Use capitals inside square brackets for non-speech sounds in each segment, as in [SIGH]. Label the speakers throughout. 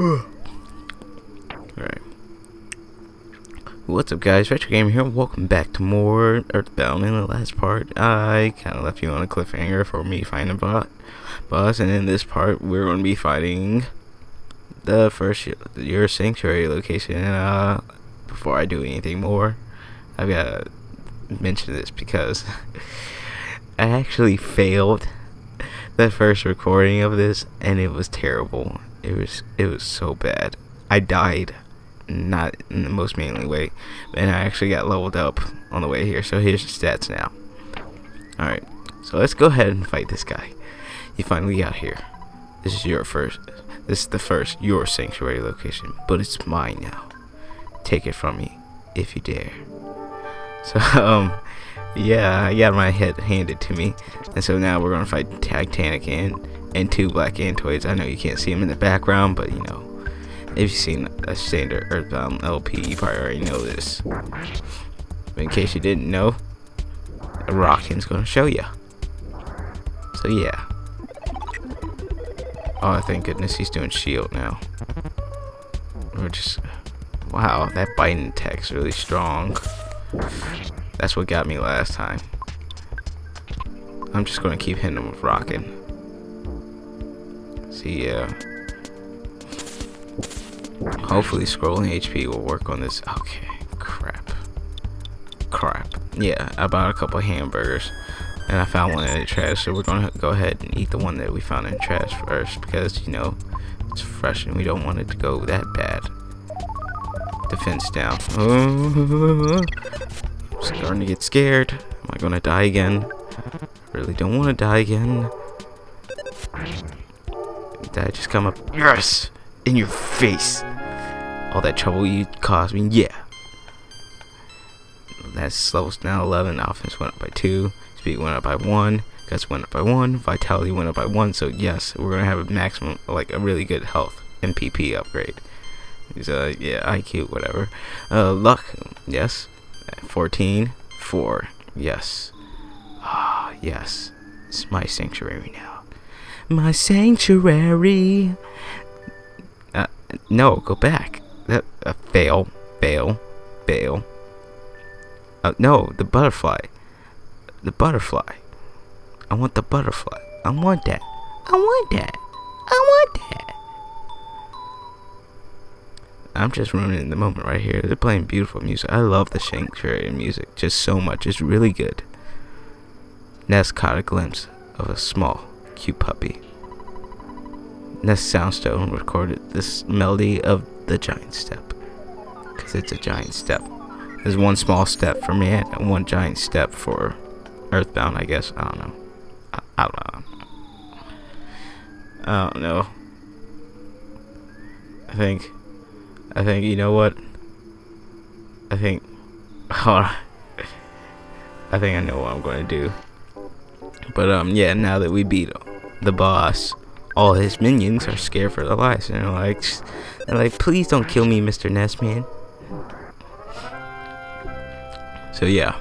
Speaker 1: Alright. What's up guys, Retro Gamer here, welcome back to more Earthbound. In the last part, I kind of left you on a cliffhanger for me finding a boss, and in this part, we're going to be fighting the first, your sanctuary location, and uh, before I do anything more, I've got to mention this because [LAUGHS] I actually failed the first recording of this, and it was terrible. It was, it was so bad. I died not in the most manly way. And I actually got leveled up on the way here. So here's the stats now. Alright, so let's go ahead and fight this guy. You finally got here. This is your first. This is the first your sanctuary location, but it's mine now. Take it from me, if you dare. [LAUGHS] So um, yeah, I got my head handed to me, and so now we're gonna fight Titanic Ant and two black Antoids. I know you can't see them in the background, but you know if you've seen a standard Earthbound um, LP, you probably already know this. But in case you didn't know, Rockin's gonna show you. So yeah. Oh, thank goodness he's doing shield now. We're just, wow, that biting attack's really strong. That's what got me last time. I'm just gonna keep hitting him with Rockin. See, yeah. Uh, hopefully scrolling HP will work on this. Okay, crap. Crap. Yeah, I bought a couple hamburgers and I found one in the trash, so we're gonna go ahead and eat the one that we found in the trash first because you know it's fresh and we don't want it to go that bad. Defense down. Oh, [LAUGHS] starting to get scared. Am I gonna die again? I Really don't want to die again. I just come up? Yes! In your face! all that trouble you caused me. Yeah. That's levels now 11. Offense went up by 2. Speed went up by 1. Guts went up by 1. Vitality went up by 1. So, yes, we're going to have a maximum, like, a really good health MPP upgrade. uh, yeah, IQ, whatever. Uh, luck, yes. 14. 4. Yes. Ah, yes. It's my sanctuary now. My sanctuary. Uh, no, go back. That uh, fail, fail, fail. Uh, no, the butterfly. The butterfly. I want the butterfly. I want that. I want that. I want that. I'm just ruining the moment right here. They're playing beautiful music. I love the Sanctuary music just so much. It's really good. Ness caught a glimpse of a small, cute puppy. Ness Soundstone recorded this melody of the giant step. Because it's a giant step. There's one small step for man and one giant step for Earthbound, I guess. I don't know. I, I don't know. I don't know. I think, I think, you know what? I think, hold [LAUGHS] on. I think I know what I'm going to do. But, um, yeah, now that we beat the boss, all his minions are scared for their lives. And they're like, they're like, please don't kill me, Mr. Nessman. So yeah.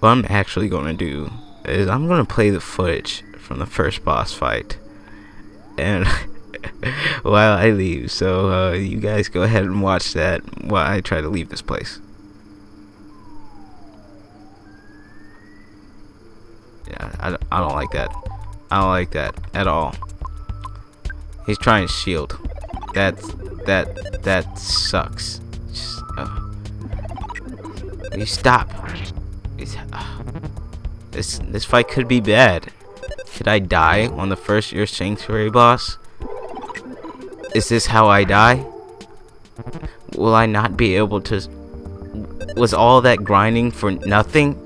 Speaker 1: What I'm actually going to do is I'm going to play the footage from the first boss fight. And [LAUGHS] while I leave. So uh, you guys go ahead and watch that while I try to leave this place. Yeah, I, I don't like that. I don't like that at all. He's trying to shield. That that that sucks. Just, uh. You stop. Uh, this this fight could be bad. Could I die on the first your sanctuary boss? Is this how I die? Will I not be able to? Was all that grinding for nothing?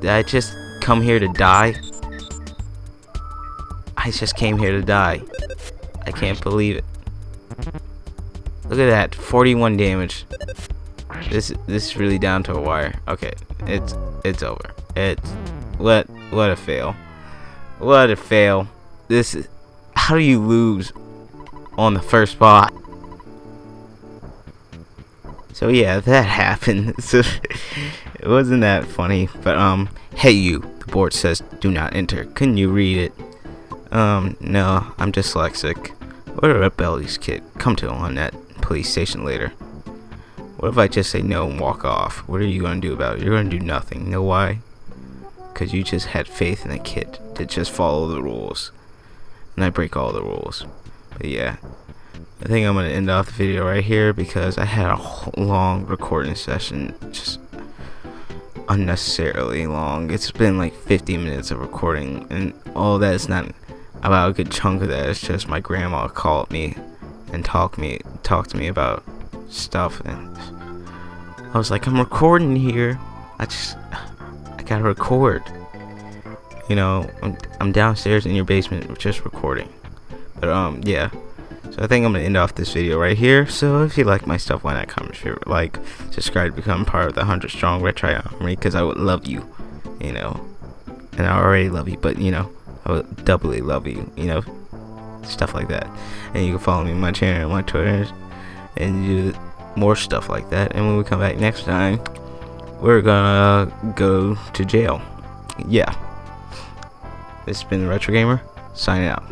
Speaker 1: Did I just come here to die? I just came here to die. I can't believe it. Look at that, 41 damage. This this is really down to a wire. Okay, it's it's over. It's what what a fail. What a fail. This is how do you lose on the first spot? So yeah, that [LAUGHS] happened. [LAUGHS] It wasn't that funny, but um, hey you. The board says do not enter. Can you read it? Um, no, I'm dyslexic. What a rebellious kid. Come to on that police station later. What if I just say no and walk off? What are you gonna do about it? You're gonna do nothing. You know why? Because you just had faith in a kid to just follow the rules. And I break all the rules. But yeah. I think I'm gonna end off the video right here because I had a long recording session. Just unnecessarily long. It's been like 50 minutes of recording, and all that is not about a good chunk of that. It's just my grandma called me and talked me talked to me about stuff, and I was like, I'm recording here. I just I gotta record. You know, I'm I'm downstairs in your basement just recording. But um, yeah. So I think I'm gonna end off this video right here. So if you like my stuff, why not comment, favorite, like, subscribe, become part of the 100 strong red army, because I would love you, you know. And I already love you, but you know, I would doubly love you, you know, stuff like that. And you can follow me on my channel and my Twitter, and do more stuff like that. And when we come back next time, we're gonna go to jail. Yeah. This has been the Retro Gamer, signing out.